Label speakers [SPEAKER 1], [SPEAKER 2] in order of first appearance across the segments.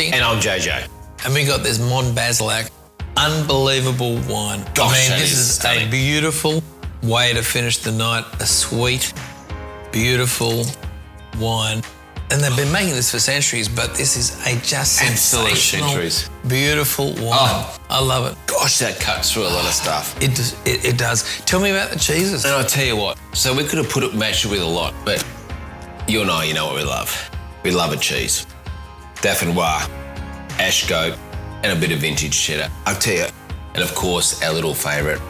[SPEAKER 1] And I'm JJ.
[SPEAKER 2] And we got this Monbazillac, unbelievable wine.
[SPEAKER 1] Gosh,
[SPEAKER 2] I mean, this
[SPEAKER 1] is
[SPEAKER 2] is
[SPEAKER 1] stunning.
[SPEAKER 2] a beautiful way to finish the night. A sweet, beautiful wine. And they've been making this for centuries, but this is a just
[SPEAKER 1] Absolute
[SPEAKER 2] sensational,
[SPEAKER 1] centuries.
[SPEAKER 2] beautiful wine.
[SPEAKER 1] Oh.
[SPEAKER 2] I love it.
[SPEAKER 1] Gosh, that cuts through a lot of stuff.
[SPEAKER 2] It does, it, it does. Tell me about the cheeses.
[SPEAKER 1] And I'll tell you what, so we could have put it matched it with a lot, but you and I, you know what we love. We love a cheese. Dauphinoise, ash goat, and a bit of vintage cheddar. I'll tell you, and of course, our little favourite,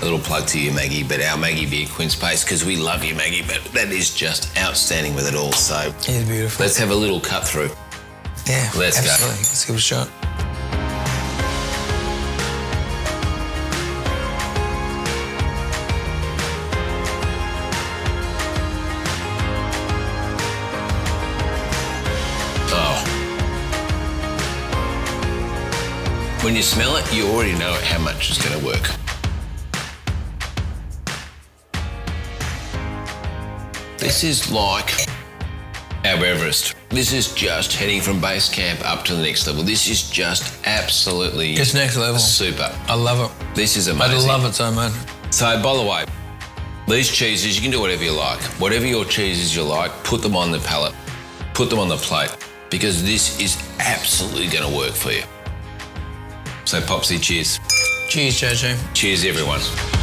[SPEAKER 1] a little plug to you, Maggie, but our Maggie Beer Quince Paste, because we love you, Maggie, but that is just outstanding with it all. So
[SPEAKER 2] It's beautiful.
[SPEAKER 1] let's have a little cut through.
[SPEAKER 2] yeah,
[SPEAKER 1] let's go.
[SPEAKER 2] Let's give it a shot.
[SPEAKER 1] When you smell it, you already know how much it's going to work. This is like our Everest. This is just heading from base camp up to the next level. This is just absolutely
[SPEAKER 2] It's next level.
[SPEAKER 1] super.
[SPEAKER 2] I love it.
[SPEAKER 1] This is amazing.
[SPEAKER 2] I love it so much.
[SPEAKER 1] So, by the way, these cheeses, you can do whatever you like. Whatever your cheeses you like, put them on the pallet, put them on the plate, because this is absolutely going to work for you. So, Popsy, cheers.
[SPEAKER 2] Cheers, JJ.
[SPEAKER 1] Cheers, everyone.